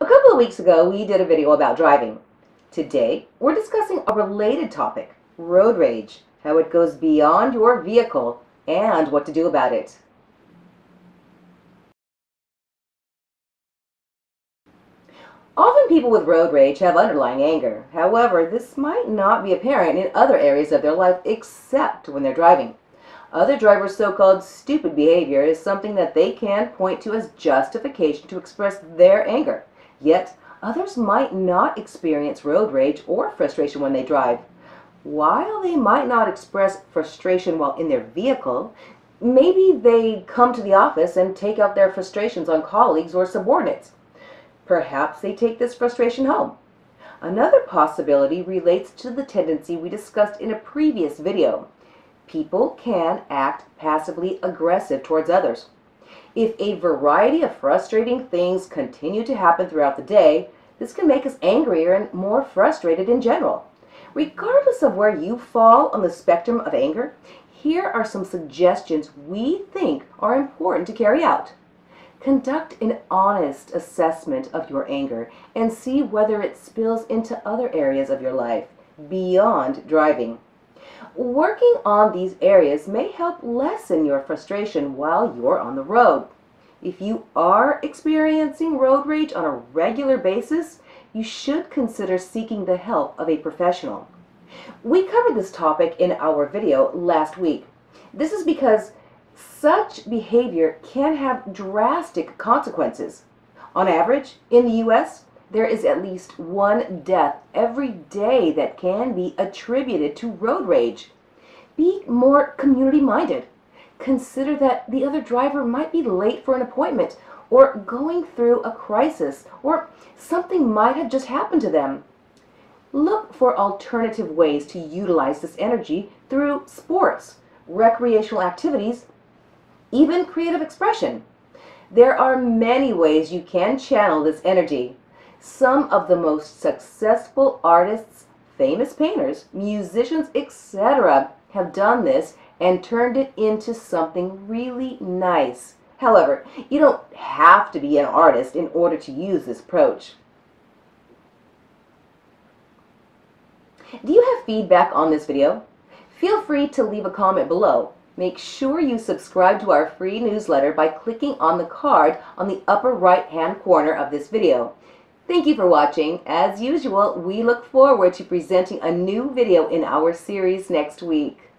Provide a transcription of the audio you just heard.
A couple of weeks ago, we did a video about driving. Today, we're discussing a related topic, road rage, how it goes beyond your vehicle, and what to do about it. Often people with road rage have underlying anger. However, this might not be apparent in other areas of their life except when they're driving. Other drivers' so-called stupid behavior is something that they can point to as justification to express their anger. Yet, others might not experience road rage or frustration when they drive. While they might not express frustration while in their vehicle, maybe they come to the office and take out their frustrations on colleagues or subordinates. Perhaps they take this frustration home. Another possibility relates to the tendency we discussed in a previous video. People can act passively aggressive towards others. If a variety of frustrating things continue to happen throughout the day, this can make us angrier and more frustrated in general. Regardless of where you fall on the spectrum of anger, here are some suggestions we think are important to carry out. Conduct an honest assessment of your anger and see whether it spills into other areas of your life beyond driving. Working on these areas may help lessen your frustration while you're on the road. If you are experiencing road rage on a regular basis, you should consider seeking the help of a professional. We covered this topic in our video last week. This is because such behavior can have drastic consequences. On average, in the U.S., there is at least one death every day that can be attributed to road rage. Be more community minded. Consider that the other driver might be late for an appointment or going through a crisis or something might have just happened to them. Look for alternative ways to utilize this energy through sports, recreational activities, even creative expression. There are many ways you can channel this energy. Some of the most successful artists, famous painters, musicians, etc. have done this and turned it into something really nice. However, you don't have to be an artist in order to use this approach. Do you have feedback on this video? Feel free to leave a comment below. Make sure you subscribe to our free newsletter by clicking on the card on the upper right hand corner of this video. Thank you for watching. As usual, we look forward to presenting a new video in our series next week.